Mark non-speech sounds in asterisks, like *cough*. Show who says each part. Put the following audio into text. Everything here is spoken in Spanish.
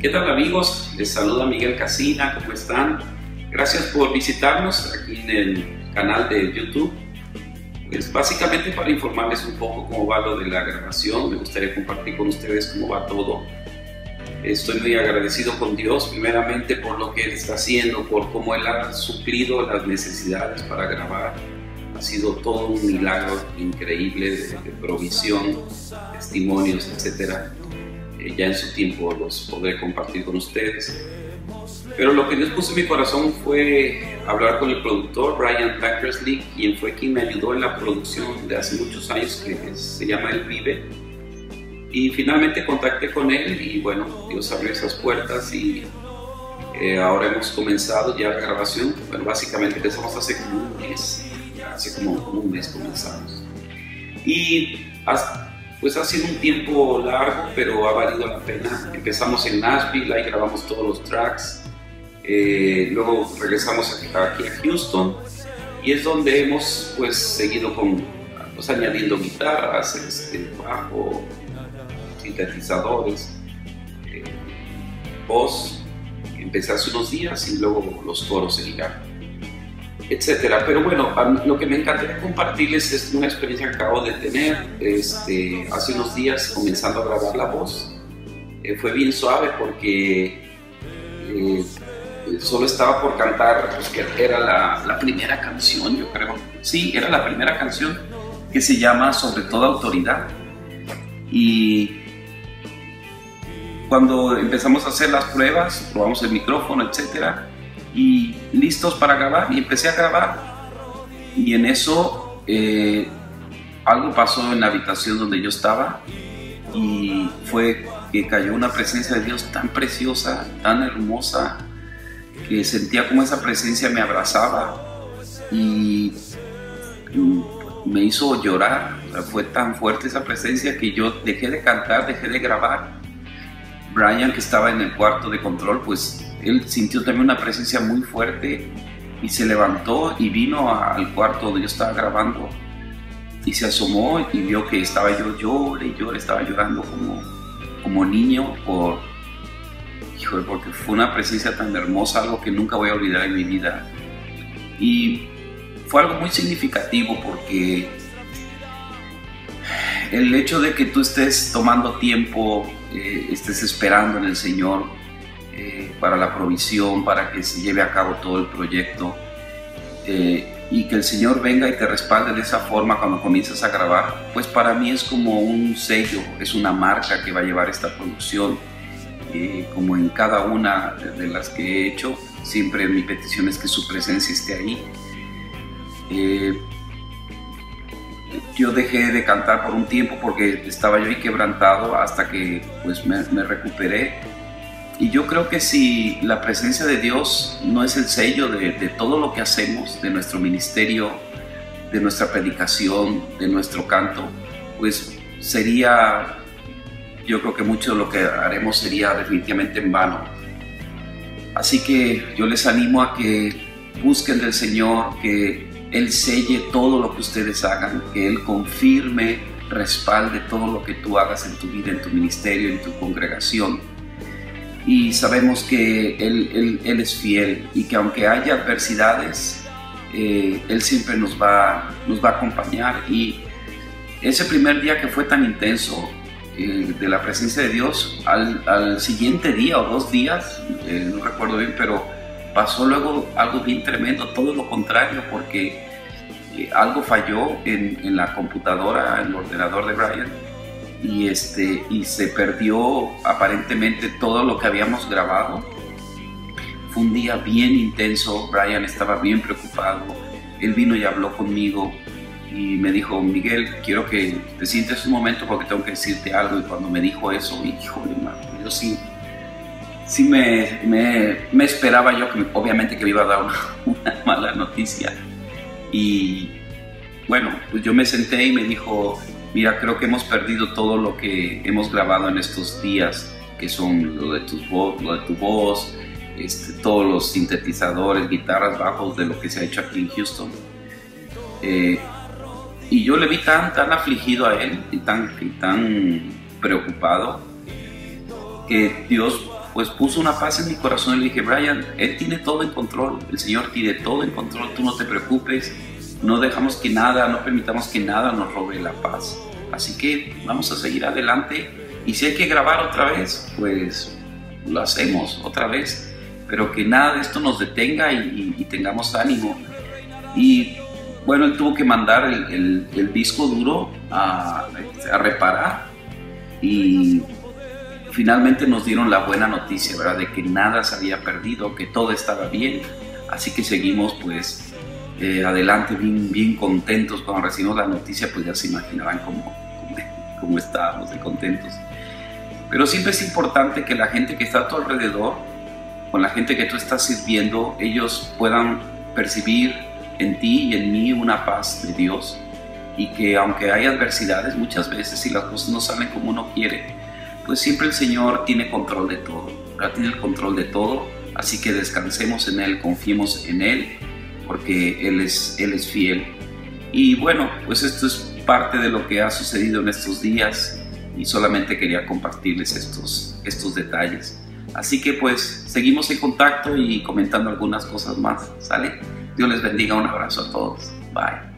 Speaker 1: ¿Qué tal amigos? Les saluda Miguel Casina, ¿cómo están? Gracias por visitarnos aquí en el canal de YouTube. Pues básicamente para informarles un poco cómo va lo de la grabación, me gustaría compartir con ustedes cómo va todo. Estoy muy agradecido con Dios, primeramente por lo que Él está haciendo, por cómo Él ha suplido las necesidades para grabar. Ha sido todo un milagro increíble de, de provisión, testimonios, etcétera ya en su tiempo los podré compartir con ustedes. Pero lo que Dios puso en mi corazón fue hablar con el productor Brian Tankersley, quien fue quien me ayudó en la producción de hace muchos años que se llama El Vive. Y finalmente contacté con él y bueno, Dios abrió esas puertas y eh, ahora hemos comenzado ya la grabación. Bueno, básicamente empezamos hace como un mes, hace como, como un mes comenzamos. Y hasta, pues ha sido un tiempo largo, pero ha valido la pena. Empezamos en Nashville, ahí grabamos todos los tracks. Eh, luego regresamos aquí a Houston y es donde hemos pues seguido con, pues, añadiendo guitarras, este, bajo, sintetizadores, eh, voz. Empecé hace unos días y luego los coros seguirán etcétera. Pero bueno, lo que me encantaría compartirles es una experiencia que acabo de tener este, hace unos días comenzando a grabar la voz. Eh, fue bien suave porque eh, solo estaba por cantar, pues que era la, la, primera canción, yo creo. Sí, era la primera canción que se llama Sobre toda autoridad. Y cuando empezamos a hacer las pruebas, probamos el micrófono, etcétera, y listos para grabar y empecé a grabar y en eso eh, algo pasó en la habitación donde yo estaba y fue que cayó una presencia de Dios tan preciosa, tan hermosa, que sentía como esa presencia me abrazaba y me hizo llorar. fue tan fuerte esa presencia que yo dejé de cantar, dejé de grabar. Brian, que estaba en el cuarto de control, pues él sintió también una presencia muy fuerte y se levantó y vino al cuarto donde yo estaba grabando y se asomó y vio que estaba yo llorando y yo estaba llorando como, como niño por, porque fue una presencia tan hermosa, algo que nunca voy a olvidar en mi vida. Y fue algo muy significativo porque el hecho de que tú estés tomando tiempo, eh, estés esperando en el Señor, eh, para la provisión, para que se lleve a cabo todo el proyecto eh, y que el Señor venga y te respalde de esa forma cuando comienzas a grabar, pues para mí es como un sello, es una marca que va a llevar esta producción. Como en cada una de las que he hecho, siempre mi petición es que su presencia esté ahí. Yo dejé de cantar por un tiempo porque estaba yo ahí quebrantado hasta que pues me, me recuperé y yo creo que si la presencia de Dios no es el sello de, todo lo que hacemos, de nuestro ministerio, de nuestra predicación, de nuestro canto, pues sería, yo creo que mucho de lo que haremos sería definitivamente en vano. Así que yo les animo a que busquen del Señor, que Él selle todo lo que ustedes hagan, que Él confirme, respalde todo lo que tú hagas en tu vida, en tu ministerio, en tu congregación y sabemos que Él, es fiel y que aunque haya adversidades, eh, Él siempre nos va, nos va a acompañar. Y ese primer día que fue tan intenso eh, de la presencia de Dios, al, al siguiente día o dos días, eh, no recuerdo bien, pero pasó luego algo bien tremendo, todo lo contrario, porque algo falló en, la computadora, en el ordenador de Brian y, este, y se perdió aparentemente todo lo que habíamos grabado. Fue un día bien intenso, Brian estaba bien preocupado, él vino y habló conmigo y me dijo, Miguel, quiero que te sientes un momento porque tengo que decirte algo. Y cuando me dijo eso, híjole, yo sí, sí me, me, esperaba yo que obviamente que me iba a dar *laughs* una, mala noticia. Y bueno, pues yo me senté y me dijo, mira, creo que hemos perdido todo lo que hemos grabado en estos días, que son lo de tu, voz, lo de tu voz, este, todos los sintetizadores, guitarras, bajos de lo que se ha hecho aquí en Houston. Eh, y yo le vi tan, tan afligido a él y tan, tan preocupado que Dios pues puso una paz en mi corazón y le dije, Brian, Él tiene todo en control, el Señor tiene todo en control, tú no te preocupes, no dejamos que nada, no permitamos que nada nos robe la paz. Así que vamos a seguir adelante y si hay que grabar otra vez, pues lo hacemos otra vez, pero que nada de esto nos detenga y, tengamos ánimo. Y bueno, él tuvo que mandar el, disco duro a reparar y finalmente nos dieron la buena noticia, ¿verdad? De que nada se había perdido, que todo estaba bien. Así que seguimos pues eh, adelante bien, bien contentos. Cuando recibimos la noticia pues ya se imaginarán cómo, *laughs* cómo estábamos de contentos. Pero siempre es importante que la gente que está a tu alrededor, con la gente que tú estás sirviendo, ellos puedan percibir en ti y en mí una paz de Dios y que aunque hay adversidades muchas veces si las cosas no salen como uno quiere, pues siempre el Señor tiene control de todo, tiene el control de todo, así que descansemos en Él, confiemos en Él, porque Él es, Él es fiel. Y bueno, pues esto es parte de lo que ha sucedido en estos días y solamente quería compartirles estos, estos detalles. Así que pues seguimos en contacto y comentando algunas cosas más, ¿sale? Dios les bendiga, un abrazo a todos, bye.